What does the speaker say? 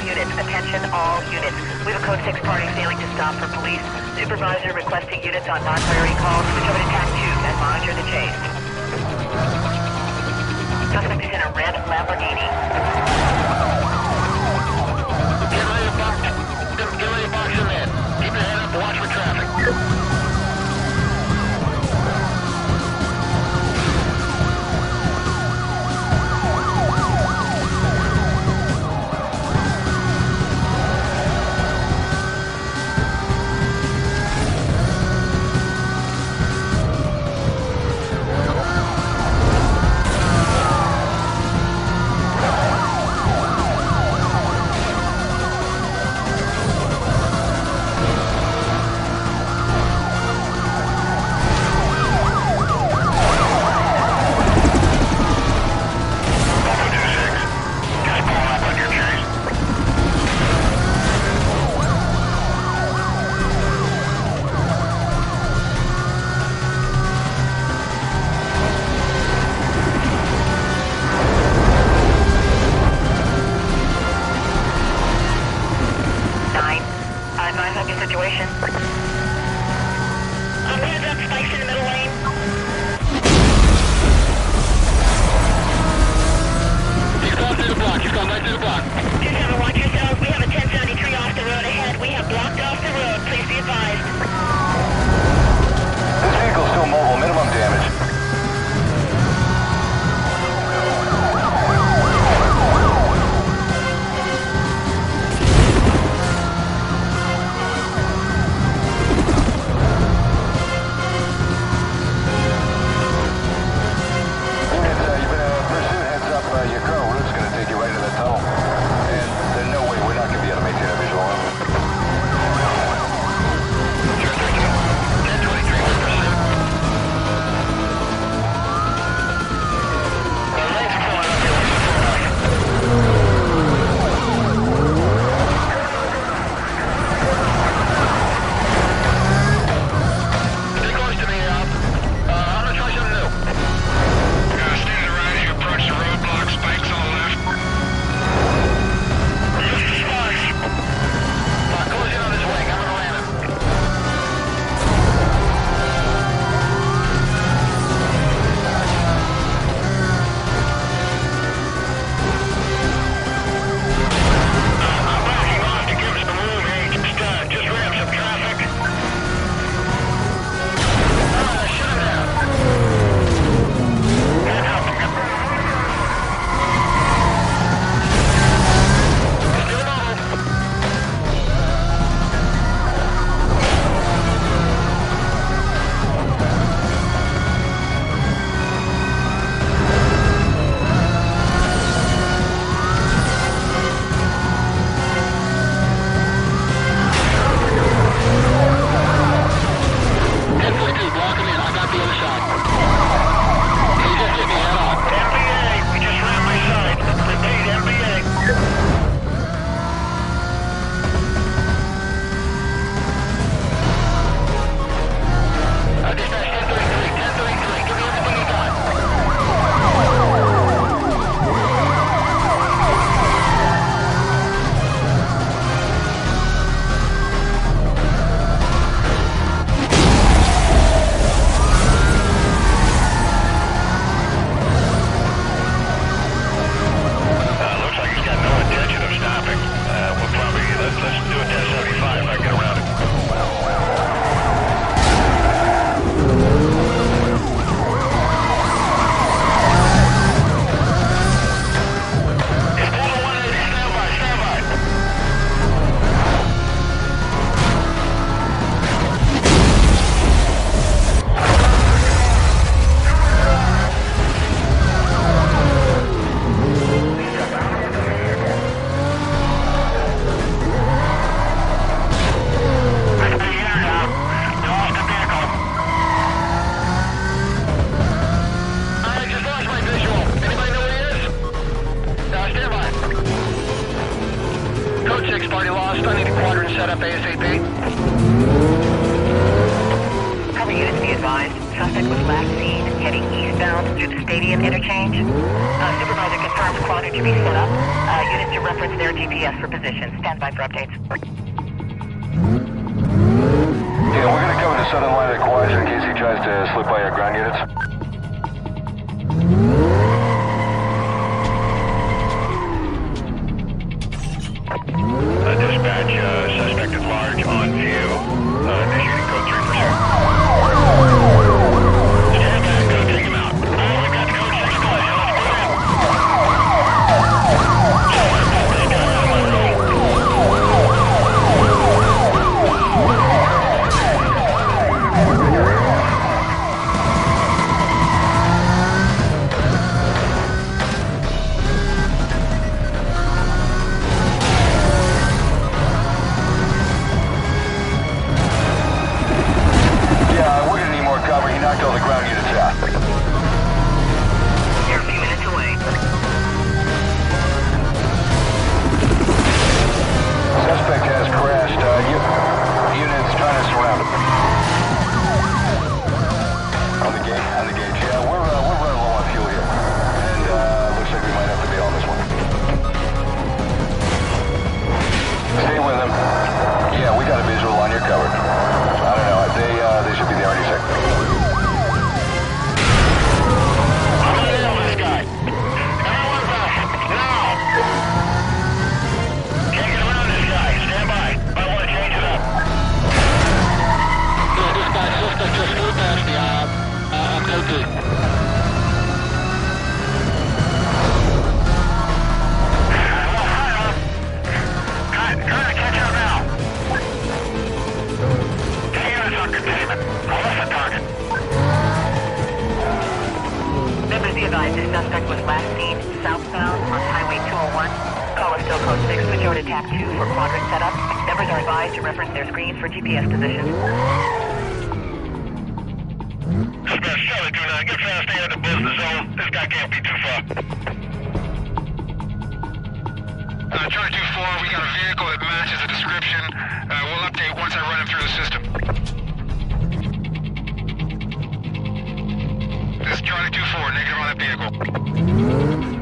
all units. Attention all units. We have a code 6 party failing to stop for police. Supervisor requesting units on non-priority calls. Switch over to TAC 2 and monitor the chase. Suspect is in a red Lamborghini. suspect was last seen heading eastbound through the stadium interchange. Uh, supervisor confirms quadrant to be set up. Uh, units to reference their GPS for position. Stand by for updates. Yeah, we're gonna cover into southern line of the in case he tries to slip by our ground units. Uh, dispatch, uh, suspect at large on view. Uh, initiating code 3%. 6, 2 for quadrant setup. Members are advised to reference their screens for GPS position. Dispatch, Charlie 29, get fast, stay out of the business zone. This guy can't be too far. Uh, Charlie 2-4, we got a vehicle that matches the description. Uh, we'll update once I run him through the system. This is Charlie 2-4, negative on that vehicle.